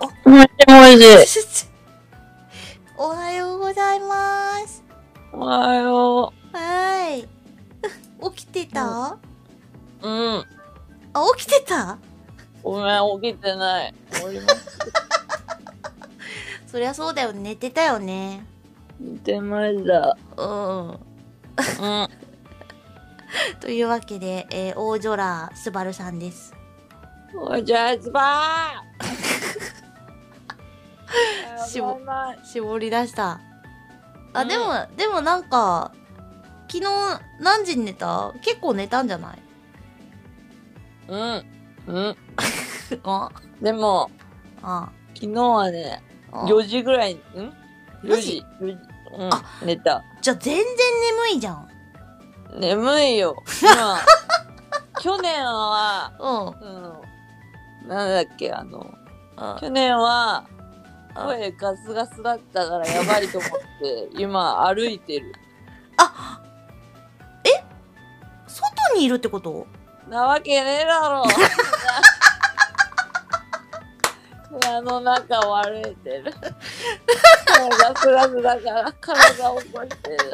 もしもし。おはようございます。おはよはーい。起きてた、う。うん。あ、起きてた？ごめん、起きてない。そりゃそうだよ、寝てたよね。寝てました。うん。うん。というわけで、えー、大空すばるさんです。おじゃすばー絞り出した。あ、うんでも、でもなんか、昨日何時に寝た？結構寝たんじゃない？うん。うん。あ？でも、あ昨日はね、あ4時ぐらい、ん ?4 4時時。4時うんあ、寝た。じゃあ全然眠いじゃん。眠いよ。今、去年は、うん。うん、なんだっけ、あの、あ去年は、あ声ガスガスだったからやばいと思って、今歩いてる。あえ？外にいるってこと？なわけねえだろ。部屋の中を歩いてる。声ガスガスだから体を起こしてる。